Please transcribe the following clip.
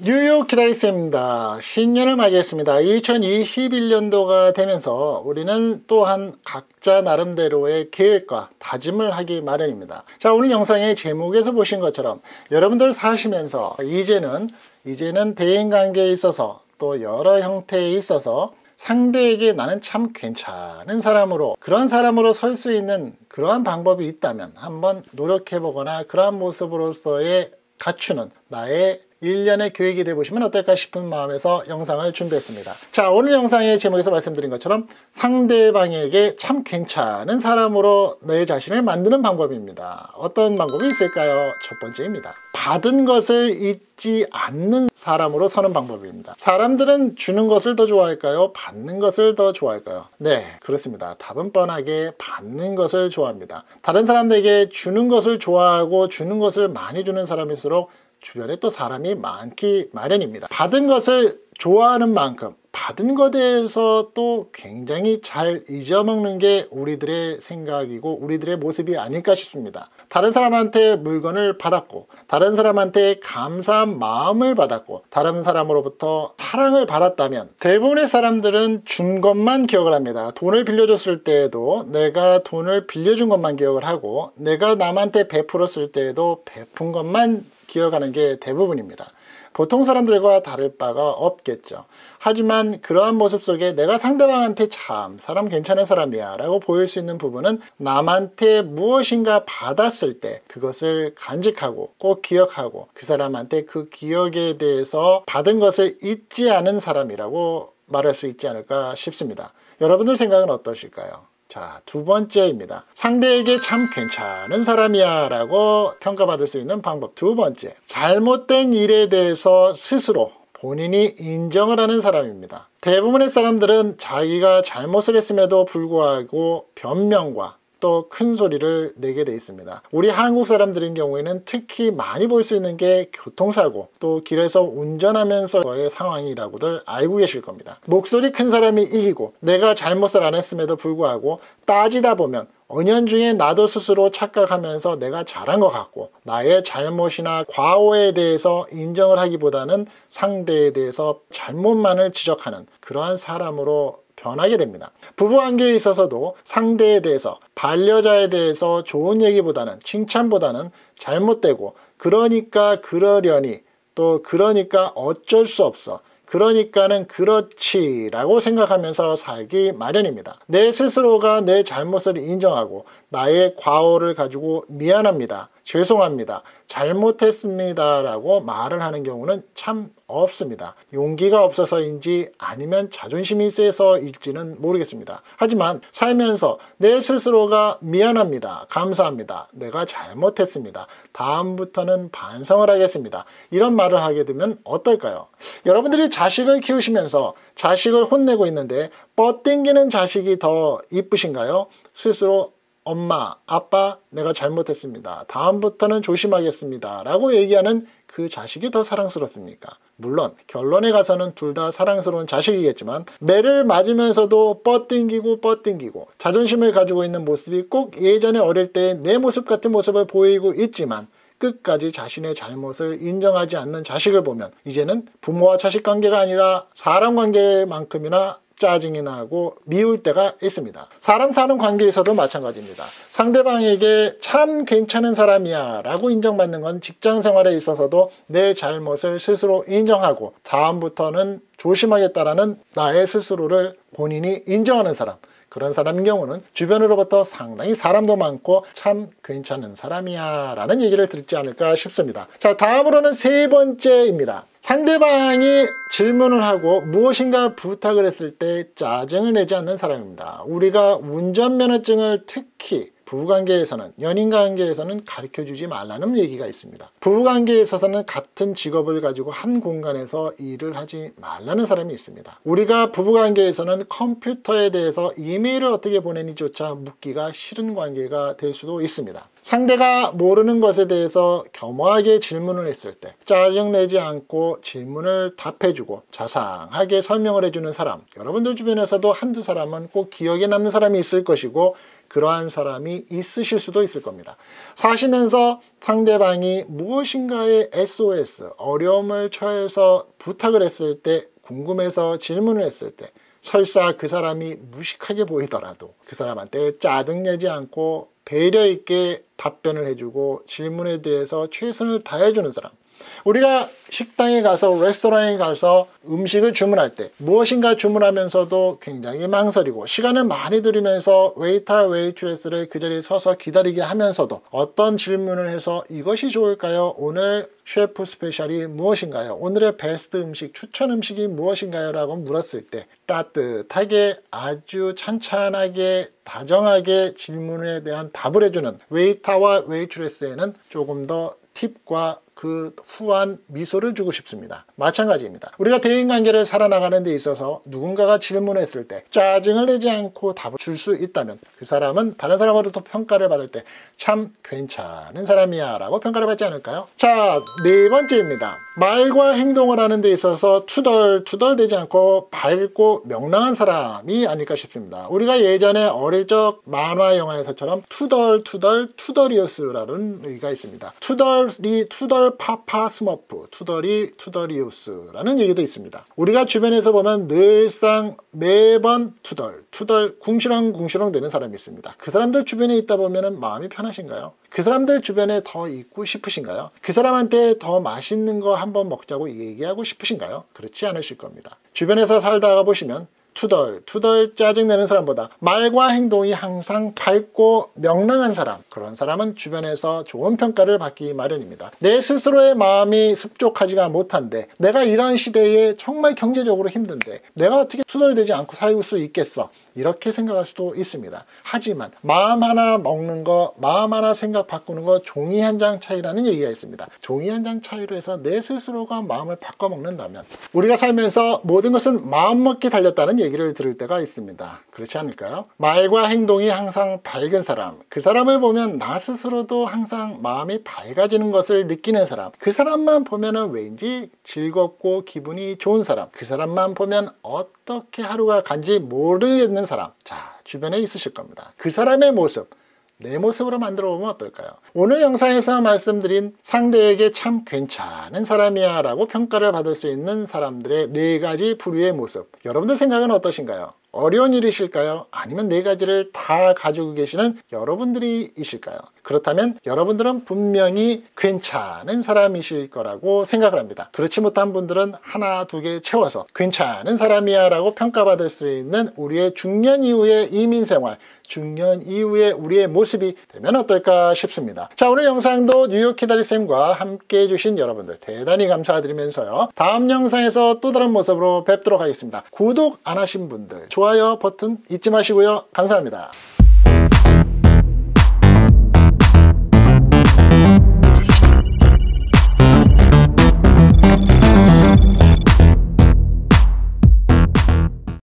뉴욕 기다리스입니다. 신년을 맞이했습니다. 2021년도가 되면서 우리는 또한 각자 나름대로의 계획과 다짐을 하기 마련입니다. 자, 오늘 영상의 제목에서 보신 것처럼 여러분들 사시면서 이제는 이제는 대인관계에 있어서 또 여러 형태에 있어서 상대에게 나는 참 괜찮은 사람으로 그런 사람으로 설 수 있는 그러한 방법이 있다면 한번 노력해 보거나 그러한 모습으로서의 갖추는 나의 일련의 계획이 되보시면 어떨까 싶은 마음에서 영상을 준비했습니다. 자, 오늘 영상의 제목에서 말씀드린 것처럼 상대방에게 참 괜찮은 사람으로 내 자신을 만드는 방법입니다. 어떤 방법이 있을까요? 첫 번째입니다. 받은 것을 잊지 않는 사람으로 서는 방법입니다. 사람들은 주는 것을 더 좋아할까요? 받는 것을 더 좋아할까요? 네, 그렇습니다. 답은 뻔하게 받는 것을 좋아합니다. 다른 사람들에게 주는 것을 좋아하고 주는 것을 많이 주는 사람일수록 주변에 또 사람이 많기 마련입니다. 받은 것을 좋아하는 만큼 받은 것에 대해서 또 굉장히 잘 잊어먹는 게 우리들의 생각이고 우리들의 모습이 아닐까 싶습니다. 다른 사람한테 물건을 받았고 다른 사람한테 감사한 마음을 받았고 다른 사람으로부터 사랑을 받았다면 대부분의 사람들은 준 것만 기억을 합니다. 돈을 빌려줬을 때에도 내가 돈을 빌려준 것만 기억을 하고 내가 남한테 베풀었을 때에도 베푼 것만 기억하는 게 대부분입니다. 보통 사람들과 다를 바가 없겠죠. 하지만 그러한 모습 속에 내가 상대방한테 참 사람 괜찮은 사람이야 라고 보일 수 있는 부분은 남한테 무엇인가 받았을 때 그것을 간직하고 꼭 기억하고 그 사람한테 그 기억에 대해서 받은 것을 잊지 않은 사람이라고 말할 수 있지 않을까 싶습니다. 여러분들 생각은 어떠실까요? 자, 두 번째입니다. 상대에게 참 괜찮은 사람이야 라고 평가받을 수 있는 방법. 두 번째, 잘못된 일에 대해서 스스로 본인이 인정을 하는 사람입니다. 대부분의 사람들은 자기가 잘못을 했음에도 불구하고 변명과 또큰 소리를 내게 돼 있습니다. 우리 한국 사람들인 경우에는 특히 많이 볼 수 있는 게 교통사고 또 길에서 운전하면서의 상황이라고들 알고 계실 겁니다. 목소리 큰 사람이 이기고 내가 잘못을 안 했음에도 불구하고 따지다 보면 은연중에 나도 스스로 착각하면서 내가 잘한 것 같고 나의 잘못이나 과오에 대해서 인정을 하기보다는 상대에 대해서 잘못만을 지적하는 그러한 사람으로 변하게 됩니다. 부부관계에 있어서도 상대에 대해서 반려자에 대해서 좋은 얘기보다는 칭찬보다는 잘못되고 그러니까 그러려니 또 그러니까 어쩔 수 없어 그러니까는 그렇지 라고 생각하면서 살기 마련입니다. 내 스스로가 내 잘못을 인정하고 나의 과오를 가지고 미안합니다. 죄송합니다. 잘못했습니다. 라고 말을 하는 경우는 참 없습니다. 용기가 없어서인지 아니면 자존심이 세서일지는 모르겠습니다. 하지만 살면서 내 스스로가 미안합니다. 감사합니다. 내가 잘못했습니다. 다음부터는 반성을 하겠습니다. 이런 말을 하게 되면 어떨까요? 여러분들이 자식을 키우시면서 자식을 혼내고 있는데 뻗땡기는 자식이 더 이쁘신가요? 스스로 엄마, 아빠, 내가 잘못했습니다. 다음부터는 조심하겠습니다. 라고 얘기하는 그 자식이 더 사랑스럽습니까? 물론 결론에 가서는 둘 다 사랑스러운 자식이겠지만 매를 맞으면서도 뻗땡기고 뻗땡기고 자존심을 가지고 있는 모습이 꼭 예전에 어릴 때 내 모습 같은 모습을 보이고 있지만 끝까지 자신의 잘못을 인정하지 않는 자식을 보면 이제는 부모와 자식 관계가 아니라 사람 관계만큼이나 짜증이 나고 미울 때가 있습니다. 사람 사는 관계에서도 마찬가지입니다. 상대방에게 참 괜찮은 사람이야 라고 인정받는 건 직장 생활에 있어서도 내 잘못을 스스로 인정하고 다음부터는 조심하겠다라는 나의 스스로를 본인이 인정하는 사람 그런 사람인 경우는 주변으로부터 상당히 사람도 많고 참 괜찮은 사람이야 라는 얘기를 듣지 않을까 싶습니다. 자 다음으로는 세 번째입니다. 상대방이 질문을 하고 무엇인가 부탁을 했을 때 짜증을 내지 않는 사람입니다. 우리가 운전면허증을 특히 부부관계에서는 연인관계에서는 가르쳐주지 말라는 얘기가 있습니다. 부부관계에 있어서는 같은 직업을 가지고 한 공간에서 일을 하지 말라는 사람이 있습니다. 우리가 부부관계에서는 컴퓨터에 대해서 이메일을 어떻게 보내니조차 묻기가 싫은 관계가 될 수도 있습니다. 상대가 모르는 것에 대해서 겸허하게 질문을 했을 때 짜증내지 않고 질문을 답해주고 자상하게 설명을 해주는 사람 여러분들 주변에서도 한두 사람은 꼭 기억에 남는 사람이 있을 것이고 그러한 사람이 있으실 수도 있을 겁니다. 사시면서 상대방이 무엇인가의 SOS 어려움을 처해서 부탁을 했을 때 궁금해서 질문을 했을 때 설사 그 사람이 무식하게 보이더라도 그 사람한테 짜증내지 않고 배려 있게 답변을 해주고 질문에 대해서 최선을 다해주는 사람 우리가 식당에 가서 레스토랑에 가서 음식을 주문할 때 무엇인가 주문하면서도 굉장히 망설이고 시간을 많이 들이면서 웨이터 웨이트레스를 그 자리에 서서 기다리게 하면서도 어떤 질문을 해서 이것이 좋을까요? 오늘 셰프 special이 무엇인가요? 오늘의 베스트 음식, 추천 음식이 무엇인가요? 라고 물었을 때 따뜻하게 아주 찬찬하게 다정하게 질문에 대한 답을 해주는 웨이터와 웨이트레스에는 조금 더 팁과 그 후한 미소를 주고 싶습니다. 마찬가지입니다. 우리가 대인관계를 살아나가는 데 있어서 누군가가 질문했을 때 짜증을 내지 않고 답을 줄 수 있다면 그 사람은 다른 사람으로부터 평가를 받을 때 참 괜찮은 사람이야 라고 평가를 받지 않을까요? 자, 네 번째입니다. 말과 행동을 하는 데 있어서 투덜투덜 대지 않고 밝고 명랑한 사람이 아닐까 싶습니다. 우리가 예전에 어릴 적 만화 영화에서처럼 투덜투덜 투덜이우스라는 얘기가 있습니다. 투덜이 투덜 파파 스머프, 투덜이 투덜이우스라는 얘기도 있습니다. 우리가 주변에서 보면 늘상 매번 투덜, 투덜, 궁시렁 궁시렁 대는 사람이 있습니다. 그 사람들 주변에 있다 보면 마음이 편하신가요? 그 사람들 주변에 더 있고 싶으신가요? 그 사람한테 더 맛있는 거 한번 먹자고 얘기하고 싶으신가요? 그렇지 않으실 겁니다. 주변에서 살다가 보시면 투덜 투덜 짜증내는 사람보다 말과 행동이 항상 밝고 명랑한 사람 그런 사람은 주변에서 좋은 평가를 받기 마련입니다. 내 스스로의 마음이 습족하지가 못한데 내가 이런 시대에 정말 경제적으로 힘든데 내가 어떻게 투덜대지 않고 살수 있겠어 이렇게 생각할 수도 있습니다. 하지만 마음 하나 먹는 거, 마음 하나 생각 바꾸는 거 종이 한 장 차이라는 얘기가 있습니다. 종이 한 장 차이로 해서 내 스스로가 마음을 바꿔 먹는다면 우리가 살면서 모든 것은 마음 먹기 달렸다는 얘기를 들을 때가 있습니다. 그렇지 않을까요? 말과 행동이 항상 밝은 사람, 그 사람을 보면 나 스스로도 항상 마음이 밝아지는 것을 느끼는 사람, 그 사람만 보면은 왠지 즐겁고 기분이 좋은 사람, 그 사람만 보면 어떻게 하루가 간지 모르겠는 사람 자 주변에 있으실 겁니다 그 사람의 모습 내 모습으로 만들어 보면 어떨까요? 오늘 영상에서 말씀드린 상대에게 참 괜찮은 사람이야 라고 평가를 받을 수 있는 사람들의 네 가지 부류의 모습 여러분들 생각은 어떠신가요? 어려운 일이실까요? 아니면 네 가지를 다 가지고 계시는 여러분들이 있을까요? 그렇다면 여러분들은 분명히 괜찮은 사람이실 거라고 생각을 합니다. 그렇지 못한 분들은 하나, 두 개 채워서 괜찮은 사람이야 라고 평가받을 수 있는 우리의 중년 이후의 이민생활, 중년 이후의 우리의 모습이 되면 어떨까 싶습니다. 자, 오늘 영상도 뉴욕 키다리쌤과 함께 해주신 여러분들 대단히 감사드리면서요. 다음 영상에서 또 다른 모습으로 뵙도록 하겠습니다. 구독 안 하신 분들, 좋아요 버튼 잊지 마시고요. 감사합니다.